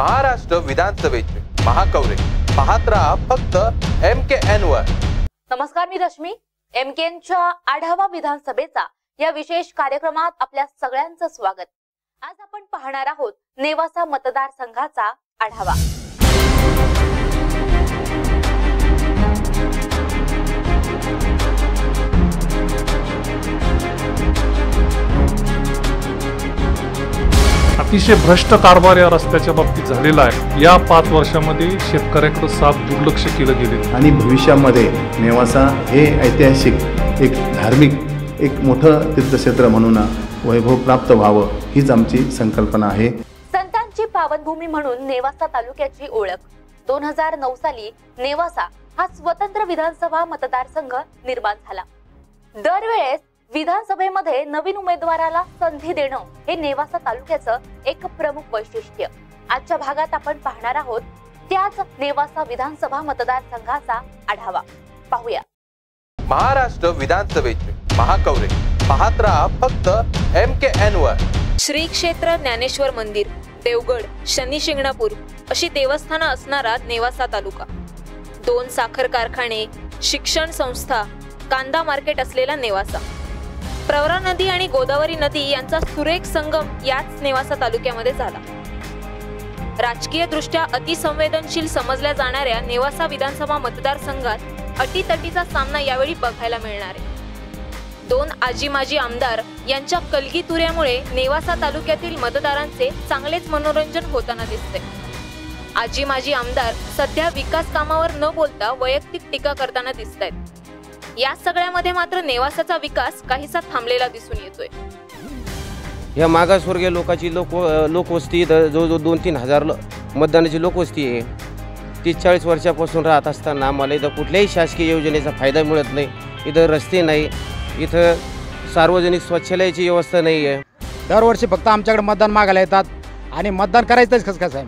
महाराष्ट्र विधानसभेचे महाकौरे. पाहत राहा फक्त एम के एन वर. नमस्कार मी रश्मी. एम के च्या आढावा विधानसभेचा या विशेष कार्यक्रमात आपल्या सगळ्यांचं स्वागत. आज आपण पाहणार आहोत नेवासा मतदारसंघाचा आढावा. अतिशय भ्रष्ट कारभार या रस्त्याच्या बाबतीत झालेला आहे. या पाच वर्षामध्ये शेतकऱ्याकडे साफ दुर्लक्ष केलं गेले आणि भविष्यामध्ये नेवासा हे ऐतिहासिक एक धार्मिक एक मोठं तीर्थक्षेत्र म्हणून वैभव प्राप्त व्हावं हीच आमची संकल्पना आहे. संतांची पावनभूमी म्हणून नेवासा तालुक्याची ओळख. दोन हजार नऊ साली नेवासा हा स्वतंत्र विधानसभा मतदारसंघ निर्माण झाला. दरवेळेस विधानसभेमध्ये नवीन उमेदवाराला संधी देणं हे नेवासा तालुक्याचं एक प्रमुख वैशिष्ट्य. आजच्या भागात आपण पाहणार आहोत त्याच नेवासा विधानसभा मतदारसंघाचा आढावा. पाहूया. महाराष्ट्र विधानसभेचे महाकौरे पाहत राहा फक्त एम के एन वर. श्री क्षेत्र ज्ञानेश्वर मंदिर देवगड शनी शिंगणापूर अशी देवस्थानं असणारा नेवासा तालुका. दोन साखर कारखाने शिक्षण संस्था कांदा मार्केट असलेला नेवासा. प्रवरा नदी आणि गोदावरी नदी यांचा सुरेख संगम याच नेवासा तालुक्यामध्ये झाला. राजकीय दृष्ट्या अतिसंवेदनशील समजल्या जाणाऱ्या नेवासा विधानसभा मतदारसंघात अटीतटीचा सामना यावेळी बघायला मिळणार आहे. दोन आजी माजी आमदार यांच्या कलगीतुऱ्यामुळे नेवासा तालुक्यातील मतदारांचे चांगलेच मनोरंजन होताना दिसते. आजी माजी आमदार सध्या विकास कामावर न बोलता वैयक्तिक टीका करताना दिसत आहेत या सगळ्यामध्ये मात्र नेवासाचा विकास काहीसा थांबलेला दिसून येतोय. या मागासवर्गीय लोकांची लोक लोकवस्ती इथं जवळजवळ दोन तीन हजार मतदानाची लोकवस्ती आहे. तीस चाळीस वर्षापासून राहत असताना आम्हाला इथं कुठल्याही शासकीय योजनेचा फायदा मिळत नाही. इथं रस्ते नाही. इथं सार्वजनिक स्वच्छालयाची व्यवस्था नाही आहे. दरवर्षी फक्त आमच्याकडे मतदान मागायला येतात आणि मतदान करायचंच कसं कसं आहे?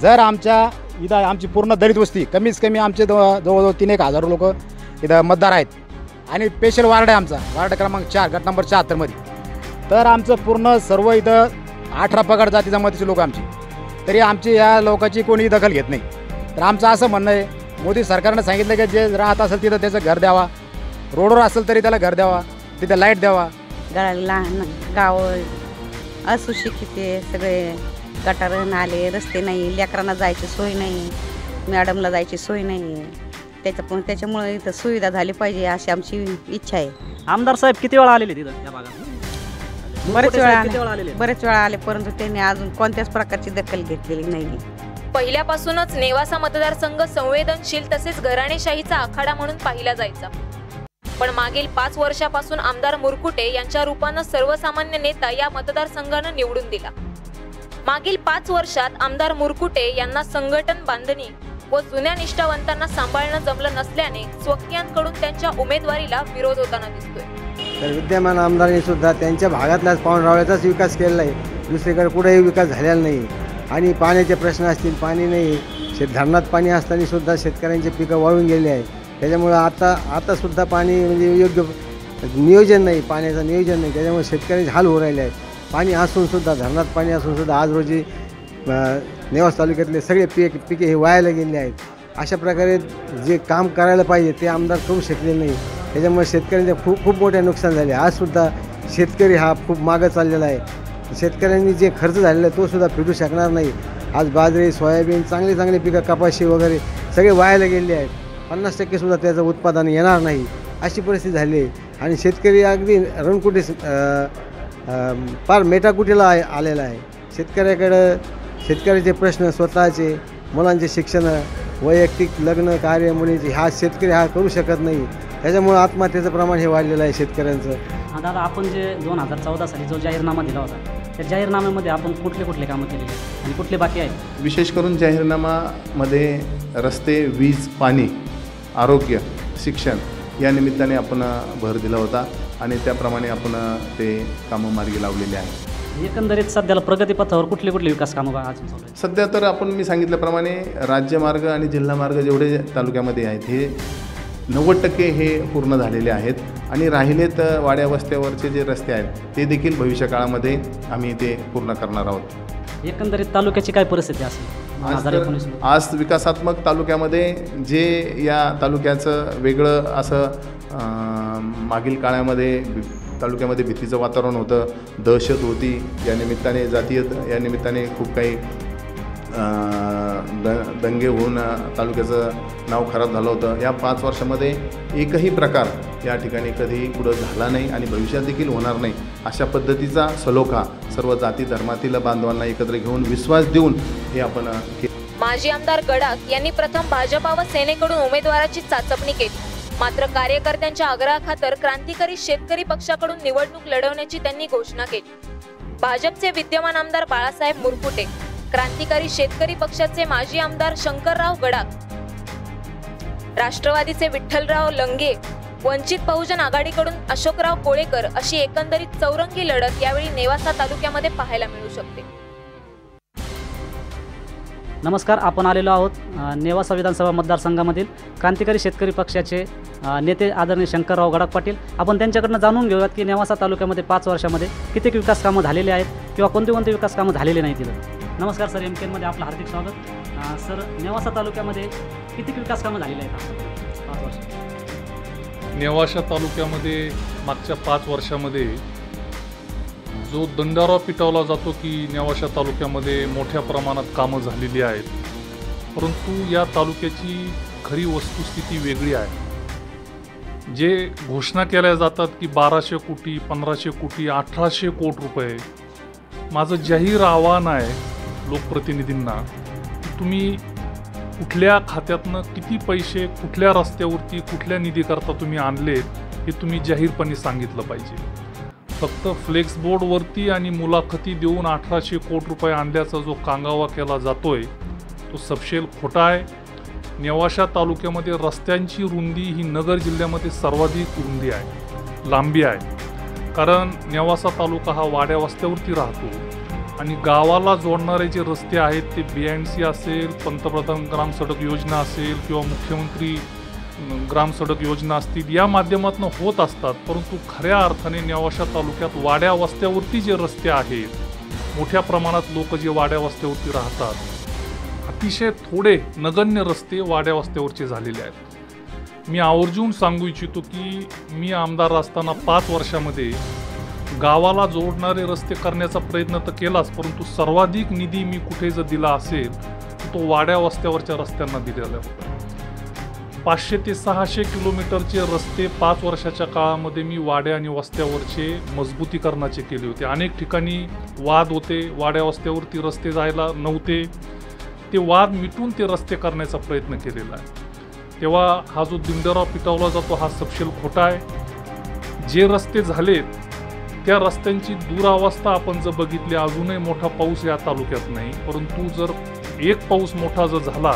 जर आमच्या इथं आमची पूर्ण दलित वस्ती कमीच कमी आमचे जवळ जवळजवळ तीन एक हजार लोक इथं मतदार आहेत. आणि स्पेशल वार्ड आहे आमचा. वार्ड क्रमांक चार गट नंबर शहात्तरमध्ये तर आमचं पूर्ण सर्व इथं अठरा पगड जाती जमातीचे लोक आमची. तरी आमची या लोकांची कोणी दखल घेत नाही. तर आमचं असं म्हणणं आहे मोदी सरकारनं सांगितलं की जे राहत असेल तिथं त्याचं घर द्यावा. रोडवर असेल तरी त्याला घर द्यावा. तिथं लाइट द्यावा. गा लहान गाव असुशिक्षित आहे सगळे गटार नाले रस्ते नाही लेकरांना जायची सोय नाही मॅडमला जायची सोय नाही. त्याच्या पण त्याच्यामुळे इथं सुविधा झाली पाहिजे अशी आमची इच्छा आहे. आमदार साहेब किती वेळा आलेले तिथं या भागात? बरेच वेळा किती वेळा आले बरेच वेळा आले परंतु त्यांनी अजून कोणत्याच प्रकारची दखल घेतलेली नाही. पहिल्यापासूनच नेवासा मतदारसंघ संवेदनशील तसेच घराणेशाहीचा आखाडा म्हणून पाहिला जायचा. पण मागील पाच वर्षापासून आमदार मुरकुटे यांच्या रूपानं सर्वसामान्य नेता या मतदारसंघानं निवडून दिला. मागील पाच वर्षात आमदार मुरकुटे यांना संघटन बांधणी व जुन्या निष्ठावंतांना सांभाळणं जमलं नसल्याने स्वकीयांकडून त्यांच्या उमेदवारीला विरोध होताना दिसतोय. तर विद्यमान आमदारांनी सुद्धा त्यांच्या भागातल्याच पावनरावळ्याचाच विकास केलेला आहे दुसरीकडे कुठेही विकास झालेला नाही. आणि पाण्याचे प्रश्न असतील पाणी नाही. शेत धरणात पाणी असताना सुद्धा शेतकऱ्यांचे पिकं वाळून गेली आहे त्याच्यामुळं आता आता सुद्धा पाणी म्हणजे योग्य नियोजन नाही पाण्याचं नियोजन नाही. त्याच्यामुळे शेतकऱ्यांचे हाल होऊ राहिले आहेत. पाणी असून सुद्धा धरणात पाणी असून सुद्धा आज रोजी नेवास तालुक्यातले सगळे पीक पिके हे वायाला गेले आहेत. अशा प्रकारे जे काम करायला पाहिजे ते आमदार करू शकले नाही. त्याच्यामुळे शेतकऱ्यांचे खूप खूप मोठे नुकसान झाले. आजसुद्धा शेतकरी हा खूप मागं चाललेला आहे. शेतकऱ्यांनी जे खर्च झालेला आहे तोसुद्धा फेडू शकणार नाही. आज बाजरी सोयाबीन चांगली चांगली पिकं कपाशी वगैरे सगळे वायाला गेले आहेत. पन्नास टक्केसुद्धा त्याचं उत्पादन येणार नाही. अशी परिस्थिती झाली आहे. आणि शेतकरी अगदी रणकुटे फार मेटाकुटीला आलेला आहे. शेतकऱ्याकडं शेतकऱ्याचे प्रश्न स्वतःचे मुलांचे शिक्षण वैयक्तिक लग्न कार्य मुलीचे हा शेतकरी हा करू शकत नाही. त्याच्यामुळं आत्महत्येचं प्रमाण हे वाढलेलं आहे शेतकऱ्यांचं. दादा आपण जे दोन हजार चौदा साली जो जाहीरनामा दिला होता त्या जाहीरनाम्यामध्ये आपण कुठले कुठले कामं केलेले आणि कुठले बाकी आहेत? विशेष करून जाहीरनामामध्ये रस्ते वीज पाणी आरोग्य शिक्षण या निमित्ताने आपण भर दिला होता आणि त्याप्रमाणे आपण ते कामं मार्गी लावलेली आहे एकंदरीत सध्याला प्रगतीपथावर कुठले कुठले विकास कामं बा- अजून चालू आहेत सध्या तर आपण मी सांगितल्याप्रमाणे राज्यमार्ग आणि जिल्हा मार्ग जेवढे तालुक्यामध्ये आहेत हे नव्वद टक्के हे पूर्ण झालेले आहेत. आणि राहिलेत वाड्या वस्त्यावरचे जे रस्ते आहेत ते देखील भविष्यकाळामध्ये आम्ही ते पूर्ण करणार आहोत. एकंदरीत तालुक्याची काय परिस्थिती असेल? आज विकासात्मक तालुक्यामध्ये जे या तालुक्याचं वेगळं असं मागील काळामध्ये तालुक्यामध्ये भीतीचं वातावरण होतं. दहशत होती. या निमित्ताने जातीय या निमित्ताने खूप काही द दंगे होऊन तालुक्याचं नाव खराब झालं होतं. या पाच वर्षामध्ये एकही प्रकार या ठिकाणी कधी पुढं झाला नाही आणि भविष्यात देखील होणार नाही. अशा पद्धतीचा सलोखा सर्व जाती धर्मातील बांधवांना एकत्र घेऊन विश्वास देऊन हे आपण माजी आमदार गडाख यांनी प्रथम भाजपा व सेनेकडून उमेदवाराची चाचपणी केली. मात्र कार्यकर्त्यांच्या आग्रहाखातर क्रांतिकारी शेतकरी पक्षाकडून निवडणूक लढवण्याची त्यांनी घोषणा केली. भाजपचे विद्यमान आमदार बाळासाहेब मुरकुटे क्रांतिकारी शेतकरी पक्षाचे माजी आमदार शंकरराव गडाख राष्ट्रवादीचे विठ्ठलराव लंगे वंचित बहुजन आघाडीकडून अशोकराव कोळेकर अशी एकंदरीत चौरंगी लढत यावेळी नेवासा तालुक्यामध्ये पाहायला मिळू शकते. नमस्कार आपण आलेलो आहोत नेवासा विधानसभा मतदारसंघामधील क्रांतिकारी शेतकरी पक्षाचे नेते आदरणीय शंकरराव गडाख पाटील. आपण त्यांच्याकडनं जाणून घेऊयात की नेवासा तालुक्यामध्ये पाच वर्षामध्ये कितीक विकास कामं झालेले आहेत किंवा कोणते कोणते विकास कामं झालेले नाही तिथं. नमस्कार सर एम केनमध्ये आपलं हार्दिक स्वागत. सर नेवासा तालुक्यामध्ये कितीक विकास कामं झालेली आहेत पाच वर्ष. नेवाशा तालुक्यामध्ये मागच्या पाच वर्षामध्ये जो दंडारा पिटवला जातो की नेवाशा तालुक्यामध्ये मोठ्या प्रमाणात कामं झालेली आहेत. परंतु या तालुक्याची खरी वस्तुस्थिती वेगळी आहे. जे घोषणा केल्या जातात की बाराशे कोटी पंधराशे कोटी अठराशे कोट रुपये माझं जाहीर आव्हान आहे लोकप्रतिनिधींना की तुम्ही कुठल्या खात्यातनं किती पैसे कुठल्या रस्त्यावरती कुठल्या निधीकरता तुम्ही आणलेत हे तुम्ही जाहीरपणे सांगितलं पाहिजे. फक्त फ्लेक्स बोर्डवरती आणि मुलाखती देऊन अठराशे कोटी रुपये आणल्याचा जो कांगावा केला जातोय तो सपशेल खोटा आहे. नेवाशा तालुक्यामध्ये रस्त्यांची रुंदी ही नगर जिल्ह्यामध्ये सर्वाधिक रुंदी आहे लांबी आहे. कारण नेवासा तालुका हा वाड्या वस्त्यावरती राहतो आणि गावाला जोडणारे जे रस्ते आहेत ते बी एन सी असेल पंतप्रधान ग्राम सडक योजना असेल किंवा मुख्यमंत्री ग्राम सडक योजना असतील या माध्यमातून होत असतात परंतु खऱ्या अर्थाने नेवाशा तालुक्यात वाड्या वस्त्यावरती जे रस्ते आहेत मोठ्या प्रमाणात लोक जे वाड्या वस्त्यावरती राहतात अतिशय थोडे नगण्य रस्ते वाड्या वस्त्यावरचे झालेले आहेत. मी आवर्जून सांगू इच्छितो की मी आमदार असताना पाच वर्षामध्ये गावाला जोडणारे रस्ते करण्याचा प्रयत्न तर केलाच परंतु सर्वाधिक निधी मी कुठे जर दिला असेल तो वाड्या वस्त्यावरच्या रस्त्यांना दिलेला होता. पाचशे ते सहाशे किलोमीटरचे रस्ते पाच वर्षाच्या काळामध्ये मी वाड्या आणि वस्त्यावरचे मजबूतीकरणाचे केले होते. अनेक ठिकाणी वाद होते वाड्या वस्त्यावरती रस्ते जायला नव्हते. ते वाद मिटून ते रस्ते करण्याचा प्रयत्न केलेला आहे. तेव्हा हा जो दिंडराव पिटवला जातो हा सपशेल खोटा आहे. जे रस्ते झालेत त्या रस्त्यांची दुरावस्था आपण जर बघितली अजूनही मोठा पाऊस या तालुक्यात नाही. परंतु जर एक पाऊस मोठा जर झाला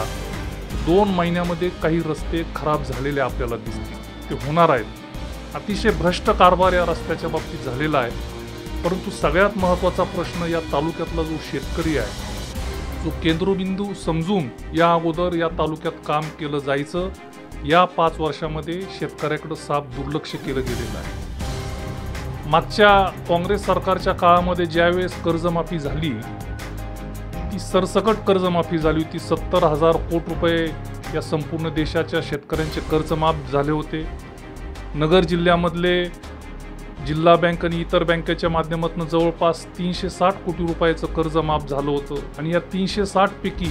दोन महिन्यामध्ये काही रस्ते खराब झालेले आपल्याला दिसतील. ते होणार आहेत. अतिशय भ्रष्ट कारभार या रस्त्याच्या बाबतीत झालेला आहे. परंतु सगळ्यात महत्त्वाचा प्रश्न या तालुक्यातला जो शेतकरी आहे जो केंद्रबिंदू समजून या अगोदर या तालुक्यात काम केलं जायचं या पाच वर्षामध्ये शेतकऱ्याकडं साफ दुर्लक्ष केलं गेलेलं आहे. मागच्या काँग्रेस सरकारच्या काळामध्ये ज्यावेळेस कर्जमाफी झाली ती सरसकट कर्जमाफी झाली होती सत्तर हजार कोटी रुपये या संपूर्ण देशाच्या शेतकऱ्यांचे कर्ज माफ झाले होते. नगर जिल्ह्यामधले जिल्हा बँक आणि इतर बँकेच्या माध्यमातून जवळपास तीनशे साठ कोटी रुपयाचं कर्ज माफ झालं होतं. आणि या तीनशे साठपैकी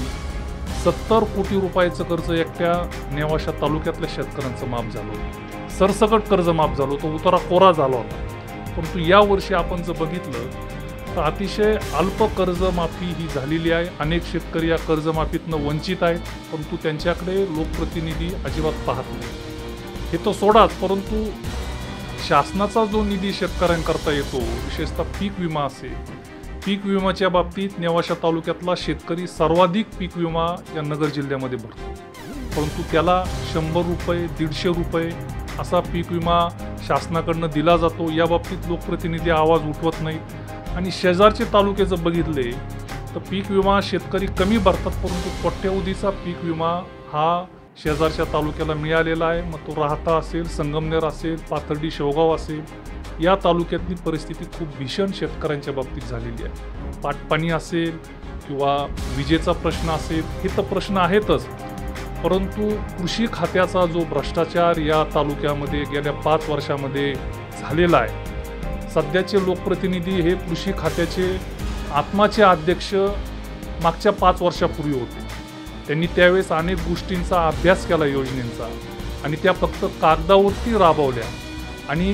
सत्तर कोटी रुपयाचं कर्ज एकट्या नेवाशा तालुक्यातल्या शेतकऱ्यांचं माफ झालं होतं. सरसकट कर्ज माफ झालं होतं उतारा कोरा झाला होता. परंतु यावर्षी आपण जर बघितलं अतिशय अल्प कर्जमाफी ही झालेली आहे. अनेक शेतकरी या कर्जमाफीतनं वंचित आहेत परंतु त्यांच्याकडे लोकप्रतिनिधी अजिबात पाहत नाही हे तर सोडाच परंतु शासनाचा जो निधी शेतकऱ्यांकरता येतो विशेषतः पीक विमा असेल पीक विम्याच्या बाबतीत नेवाशा तालुक्यातला शेतकरी सर्वाधिक पीक विमा या नगर जिल्ह्यामध्ये भरतो. परंतु त्याला शंभर रुपये दीडशे रुपये असा पीक विमा शासनाकडनं दिला जातो. या बाबतीत लोकप्रतिनिधी आवाज उठवत नाहीत. आणि शेजारचे तालुके जर बघितले तर पीक विमा शेतकरी कमी भरतात परंतु कोट्यवधीचा पीक विमा हा शेजारच्या तालुक्याला मिळालेला आहे. मग तो राहता असेल संगमनेर असेल पाथर्डी शेवगाव असेल या तालुक्यातली परिस्थिती खूप भीषण शेतकऱ्यांच्या बाबतीत झालेली आहे. पाटपाणी असेल किंवा विजेचा प्रश्न असेल हे तर प्रश्न आहेतच. परंतु कृषी खात्याचा जो भ्रष्टाचार या तालुक्यामध्ये गेल्या पाच वर्षामध्ये झालेला आहे सध्याचे लोकप्रतिनिधी हे कृषी खात्याचे आत्माचे अध्यक्ष मागच्या पाच वर्षापूर्वी होते. त्यांनी त्यावेळेस अनेक गोष्टींचा अभ्यास केला योजनेचा आणि त्या फक्त कागदावरती राबवल्या आणि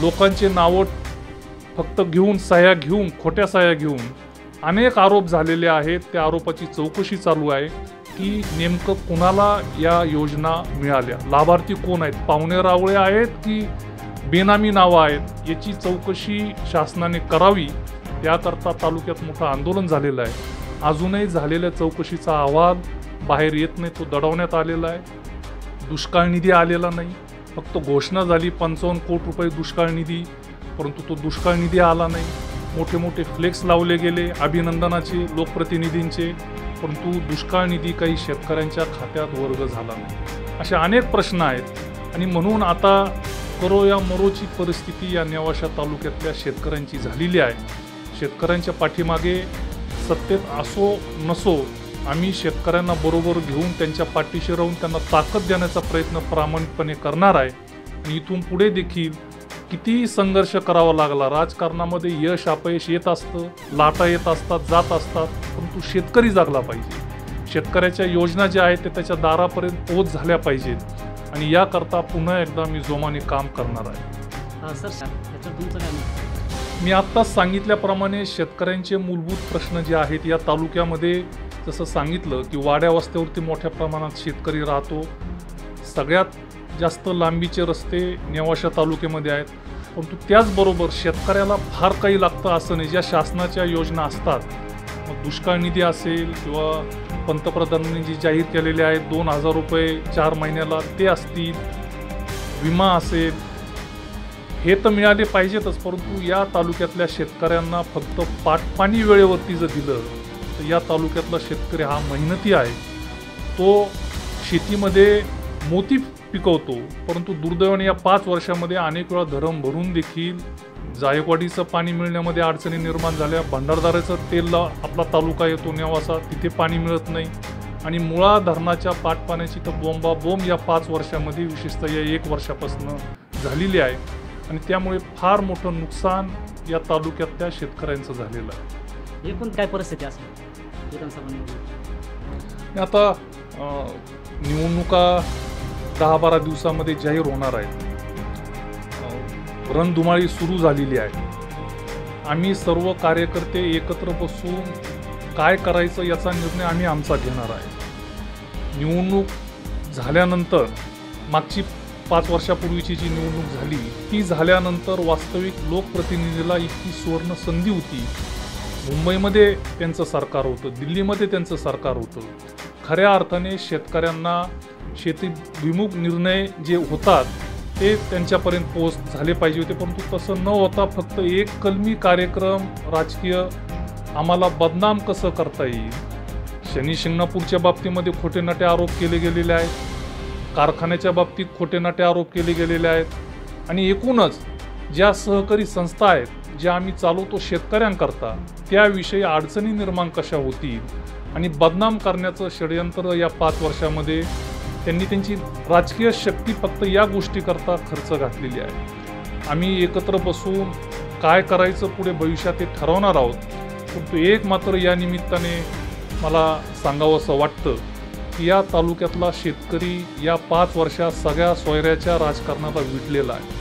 लोकांचे नावं फक्त घेऊन सह्या घेऊन खोट्या सह्या घेऊन अनेक आरोप झालेले आहेत. त्या आरोपाची चौकशी चालू आहे की नेमकं कुणाला या योजना मिळाल्या? लाभार्थी कोण आहेत? पाहुणे रावळे आहेत की बेनामी नावं आहेत याची चौकशी शासनाने करावी याकरता तालुक्यात मोठं आंदोलन झालेलं आहे. अजूनही झालेल्या चौकशीचा अहवाल बाहेर येत नाही तो दडवण्यात आलेला आहे. दुष्काळ निधी आलेला नाही. फक्त घोषणा झाली पंचावन्न कोटी रुपये दुष्काळ निधी परंतु तो दुष्काळ निधी आला नाही. मोठे मोठे फ्लेक्स लावले गेले अभिनंदनाचे लोकप्रतिनिधींचे परंतु दुष्काळ निधी काही शेतकऱ्यांच्या खात्यात वर्ग झाला नाही. असे अनेक प्रश्न आहेत. आणि म्हणून आता करो या मरोची परिस्थिती या नेवाशा तालुक्यातल्या शेतकऱ्यांची झालेली आहे. शेतकऱ्यांच्या पाठीमागे सत्तेत असो नसो आम्ही शेतकऱ्यांना बरोबर घेऊन त्यांच्या पाठीशी राहून त्यांना ताकद देण्याचा प्रयत्न प्रामाणिकपणे करणार आहे. आणि इथून पुढे देखील कितीही संघर्ष करावा लागला राजकारणामध्ये यश अपयश येत असतं लाटा येत असतात जात असतात परंतु शेतकरी जागला पाहिजे. शेतकऱ्याच्या योजना ज्या आहेत ते त्याच्या दारापर्यंत पोच झाल्या पाहिजेत. आणि याकरता पुन्हा एकदा मी जोमाने काम करणार आहे. सर तुमचं काय मी आत्ताच सांगितल्याप्रमाणे शेतकऱ्यांचे मूलभूत प्रश्न जे आहेत या तालुक्यामध्ये जसं सांगितलं की वाड्या वस्त्यावरती मोठ्या प्रमाणात शेतकरी राहतो. सगळ्यात जास्त लांबीचे रस्ते नेवाशा तालुक्यामध्ये आहेत. परंतु त्याचबरोबर शेतकऱ्याला फार काही लागतं असं नाही. ज्या शासनाच्या योजना असतात मग दुष्काळ निधी असेल किंवा पंतप्रधानांनी जी जाहीर केलेली आहे दोन हजार रुपये चार महिन्याला ते असतील विमा असेल हे तर मिळाले पाहिजेतच परंतु या तालुक्यातल्या शेतकऱ्यांना फक्त पाटपाणी वेळेवरती जर दिलं तर या तालुक्यातला शेतकरी हा मेहनती आहे. तो शेतीमध्ये मोती पिकवतो परंतु दुर्दैवाने या पाच वर्षामध्ये अनेक वेळा धरम भरून देखील जायकवाडीचं पाणी मिळण्यामध्ये अडचणी निर्माण झाल्या. भंडारदाऱ्याचं तेलला आपला तालुका येतो नेवासा. तिथे पाणी मिळत नाही. आणि मुळा धरणाच्या पाटपाण्याची तर बोंबा बोंब या पाच वर्षामध्ये विशेषतः या एक वर्षापासून झालेली आहे. आणि त्यामुळे फार मोठं नुकसान या तालुक्यातल्या शेतकऱ्यांचं झालेलं आहे. एकूण काय परिस्थिती असेल? विधानसभा आता निवडणुका दहा बारा दिवसामध्ये जाहीर होणार आहेत. रणधुमाळी सुरू झालेली आहे. आम्ही सर्व कार्यकर्ते एकत्र बसून काय करायचं याचा निर्णय आम्ही आमचा घेणार आहे. निवडणूक झाल्यानंतर मागची पाच वर्षापूर्वीची जी निवडणूक झाली ती झाल्यानंतर वास्तविक लोकप्रतिनिधीला इतकी सुवर्ण संधी होती. मुंबईमध्ये त्यांचं सरकार होतं दिल्लीमध्ये त्यांचं सरकार होतं. खऱ्या अर्थाने शेतकऱ्यांना शेतीभिमुख निर्णय जे होतात ते त्यांच्यापर्यंत पोहोच झाले पाहिजे होते परंतु तसं न होता फक्त एक कलमी कार्यक्रम राजकीय आम्हाला बदनाम कसं करता येईल? शनी शिंगणापूरच्या बाबतीमध्ये खोटे नाटे आरोप केले गेलेले आहेत. कारखान्याच्या बाबतीत खोटे नाटे आरोप केले गेलेले आहेत. आणि एकूणच ज्या सहकारी संस्था आहेत ज्या आम्ही चालवतो शेतकऱ्यांकरता त्याविषयी अडचणी निर्माण कशा होतील? आणि बदनाम करण्याचं षडयंत्र या पाच वर्षामध्ये त्यांनी त्यांची राजकीय शक्ती फक्त या गोष्टीकरता खर्च घातलेली आहे. आम्ही एकत्र बसून काय करायचं पुढे भविष्यात हे ठरवणार आहोत परंतु एक मात्र या निमित्ताने मला सांगावंसं वाटतं की या तालुक्यातला शेतकरी या पाच वर्षात सगळ्या सोयऱ्याच्या राजकारणाला विटलेला आहे.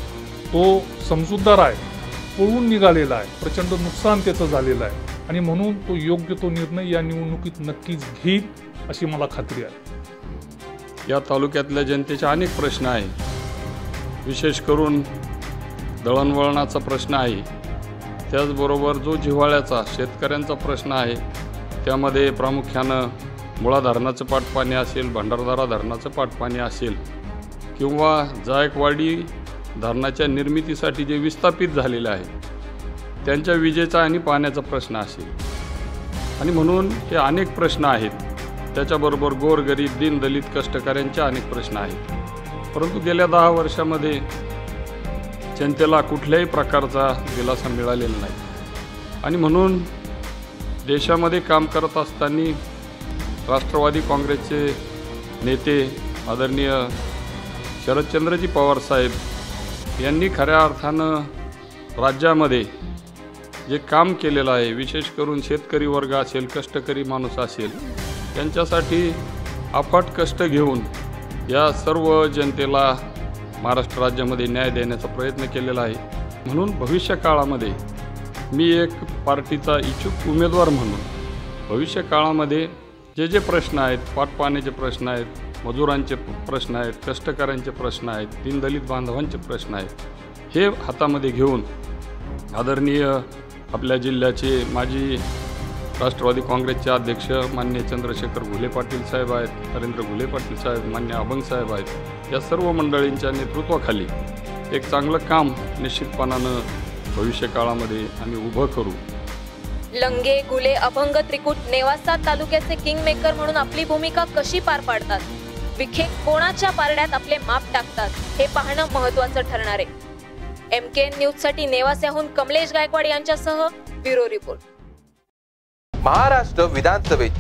तो समजूतदार आहे पळून निघालेला आहे प्रचंड नुकसान त्याचं झालेलं आहे आणि म्हणून तो योग्य तो निर्णय या निवडणुकीत नक्कीच घेईल अशी मला खात्री आहे. या तालुक्यातल्या जनतेचे अनेक प्रश्न आहेत. विशेष करून दळणवळणाचा प्रश्न आहे. त्याचबरोबर जो जिव्हाळ्याचा शेतकऱ्यांचा प्रश्न आहे त्यामध्ये प्रामुख्यानं मुळा धरणाचं पाटपाणी असेल भंडारदारा धरणाचं पाटपाणी असेल किंवा जायकवाडी धरणाच्या निर्मितीसाठी जे विस्थापित झालेले आहे त्यांच्या विजेचा आणि पाण्याचा प्रश्न असेल. आणि म्हणून हे अनेक प्रश्न आहेत. त्याच्याबरोबर गोरगरीब दीनदलित कष्टकऱ्यांचे अनेक प्रश्न आहेत. परंतु गेल्या दहा वर्षामध्ये जनतेला कुठल्याही प्रकारचा दिलासा मिळालेला नाही. आणि म्हणून देशामध्ये काम करत असताना राष्ट्रवादी काँग्रेसचे नेते आदरणीय शरदचंद्रजी पवार साहेब यांनी खऱ्या अर्थानं राज्यामध्ये जे काम केलेलं आहे विशेष करून शेतकरी वर्ग असेल कष्टकरी माणूस असेल त्यांच्यासाठी अफाट कष्ट घेऊन या सर्व जनतेला महाराष्ट्र राज्यामध्ये न्याय देण्याचा प्रयत्न केलेला आहे. म्हणून भविष्य काळामध्ये मी एक पार्टीचा इच्छुक उमेदवार म्हणून भविष्य काळामध्ये जे जे प्रश्न आहेत पाटपाण्याचे प्रश्न आहेत मजुरांचे प्रश्न आहेत कष्टकऱ्यांचे प्रश्न आहेत दीनदलित बांधवांचे प्रश्न आहेत हे हातामध्ये घेऊन आदरणीय आपल्या जिल्ह्याचे माजी राष्ट्रवादी काँग्रेसचे अध्यक्ष मान्य चंद्रशेखर घुले पाटील साहेब आहेत नरेंद्र घुले पाटील साहेब मान्य अभंग साहेब आहेत या सर्व मंडळींच्या नेतृत्वाखाली एक चांगलं काम निश्चितपणानं भविष्य काळामध्ये आम्ही उभं करू. लंगे गुले अभंग त्रिकूट नेवासा तालुक्याचे किंग मेकर म्हणून आपली भूमिका कशी पार पाडतात? विखे कोणाच्या पारड्यात आपले माप टाकतात? हे पाहणं महत्वाचं ठरणार आहे. एम के न्यूजसाठी नेवास्याहून कमलेश गायकवाड यांच्यासह ब्युरो रिपोर्ट. महाराष्ट्र विधानसभेचे.